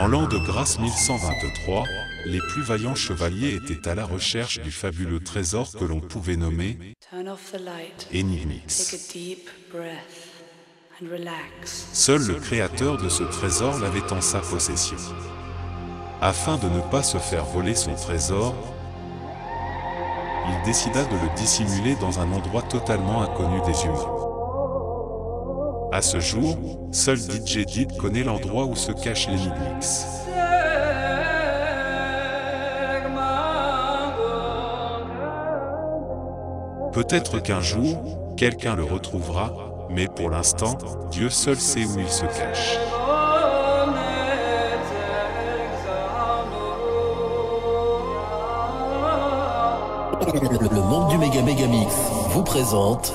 En l'an de grâce 1123, les plus vaillants chevaliers étaient à la recherche du fabuleux trésor que l'on pouvait nommer Enigmix. Seul le créateur de ce trésor l'avait en sa possession. Afin de ne pas se faire voler son trésor, il décida de le dissimuler dans un endroit totalement inconnu des humains. À ce jour, seul DJ Did connaît l'endroit où se cache l'Enigmix. Peut-être qu'un jour, quelqu'un le retrouvera, mais pour l'instant, Dieu seul sait où il se cache. Le monde du méga Megamix vous présente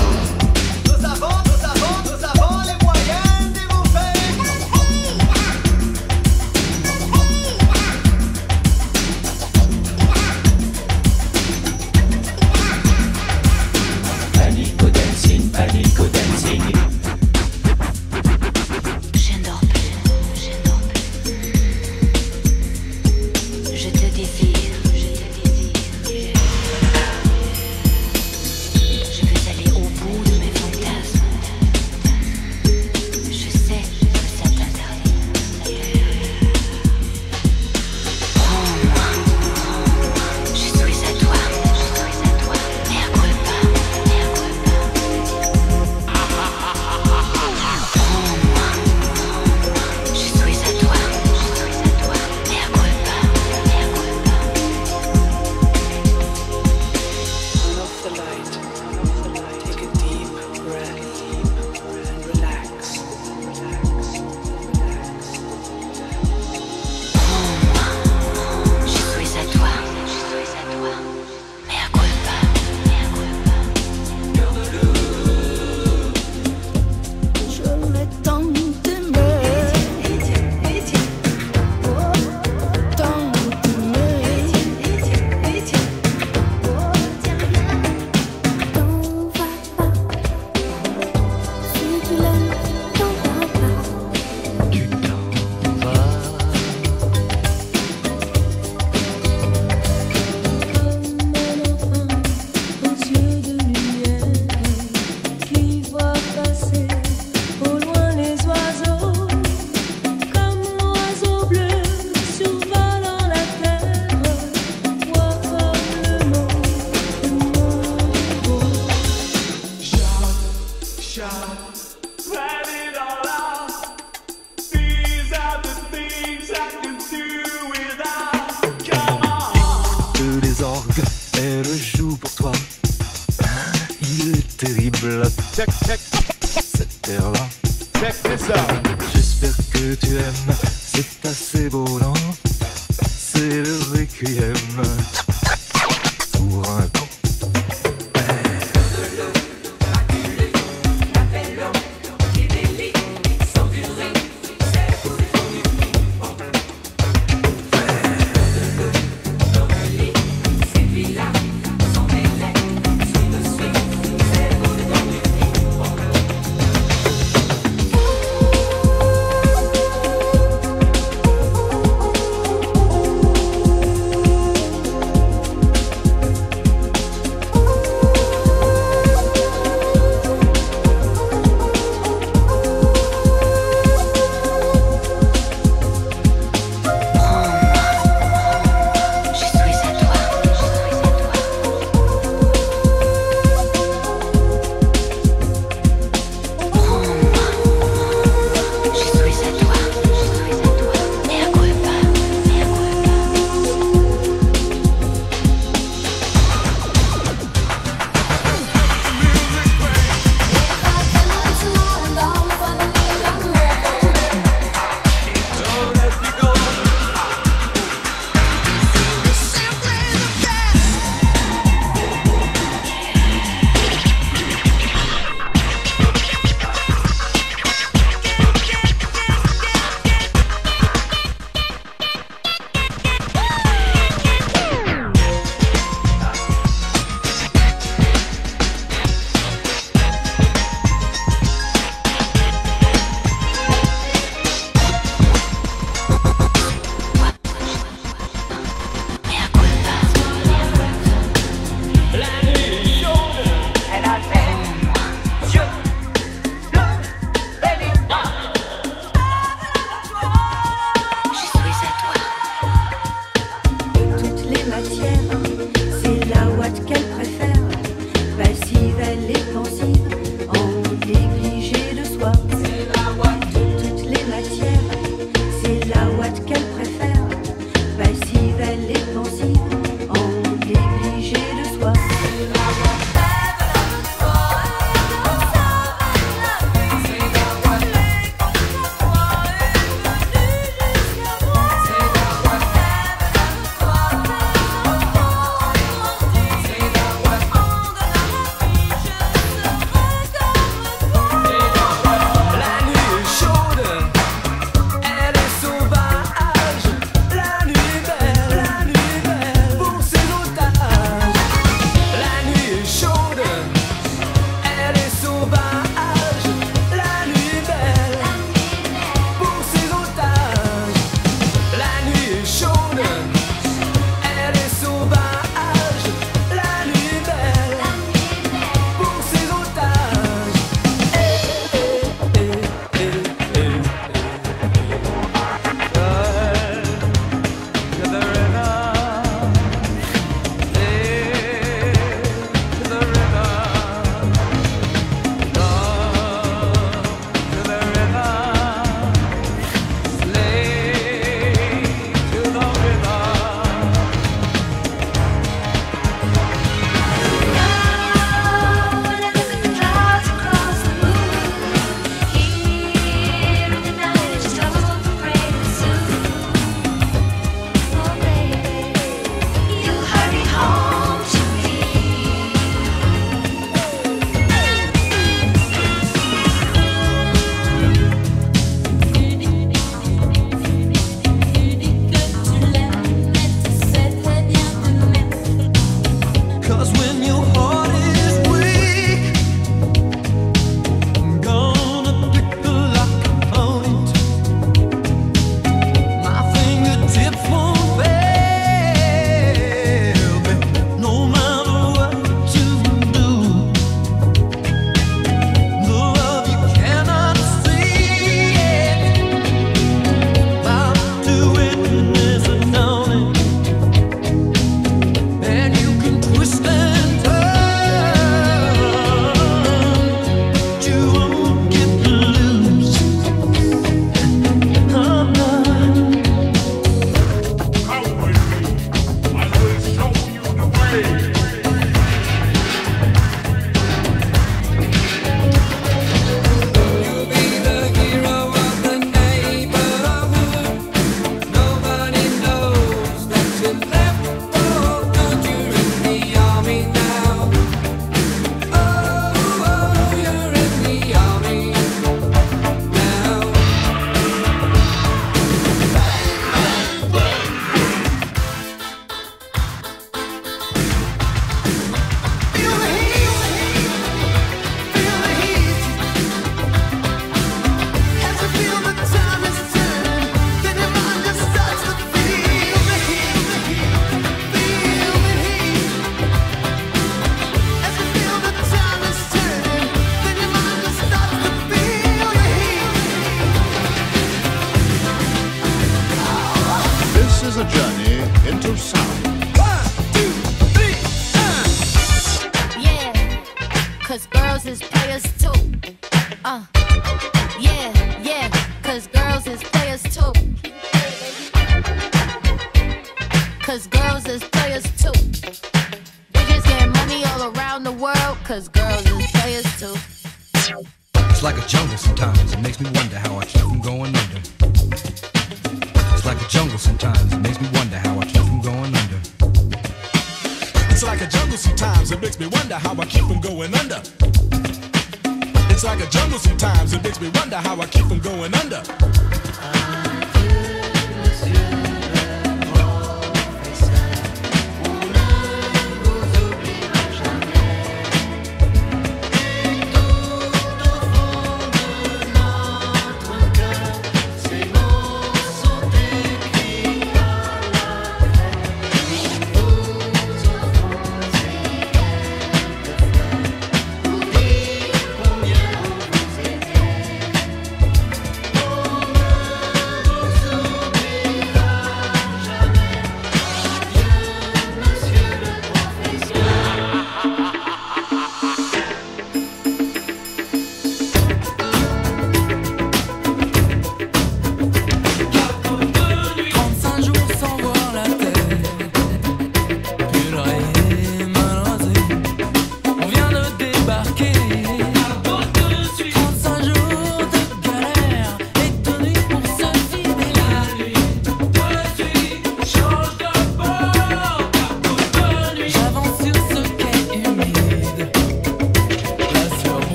Check, check, cette terre-là. J'espère que tu aimes, c'est assez beau, non? players too. Uh, yeah, yeah, cause girls is players too. Cause girls is players too. Bitches get money all around the world, cause girls is players too. It's like a jungle sometimes, it makes me wonder how I keep from going under. It's like a jungle sometimes, it makes me wonder how I keep from going under. It's like a jungle sometimes, it makes me wonder how I keep from going under. It's like a jungle sometimes, it makes me wonder how I keep from going under.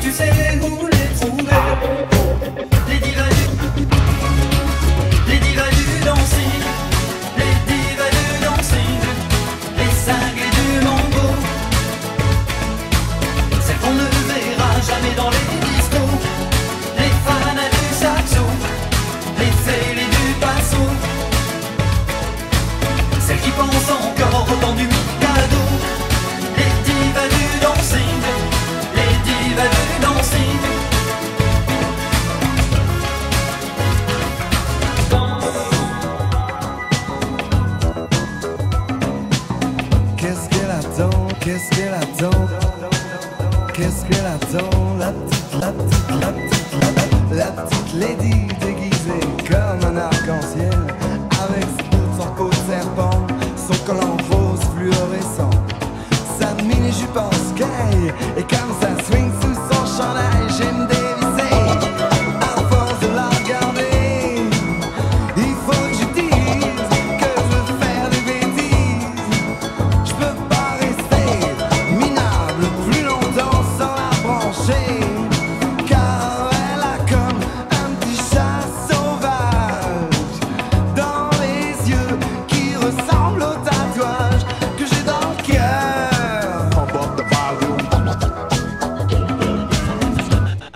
주세요 후레 후레 that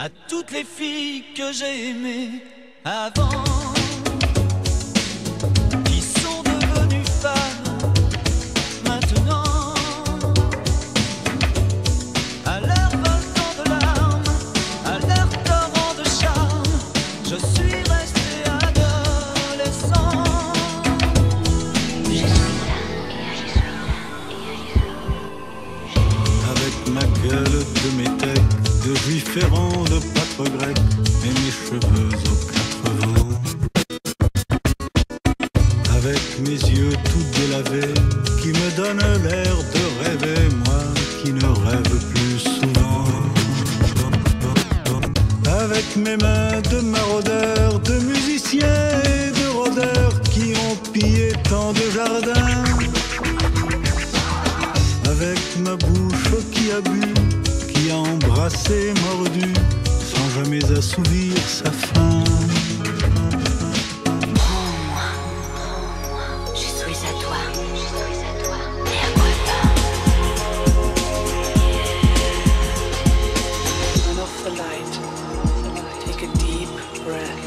à toutes les filles que j'ai aimées avant, assouvir sa faim. Je suis à toi. Je suis à toi. Mea culpa. Turn off the light. Take a deep breath.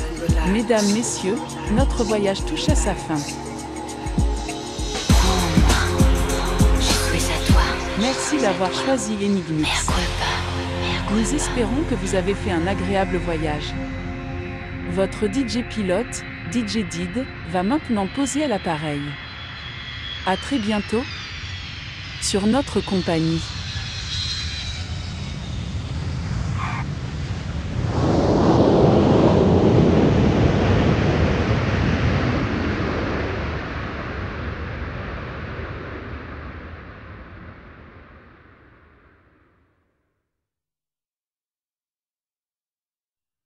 And relax. Mesdames, Messieurs, notre voyage touche à sa fin. Je suis à toi. Merci d'avoir choisi Enigmix. Nous espérons que vous avez fait un agréable voyage. Votre DJ pilote, DJ Did, va maintenant poser à l'appareil. À très bientôt sur notre compagnie.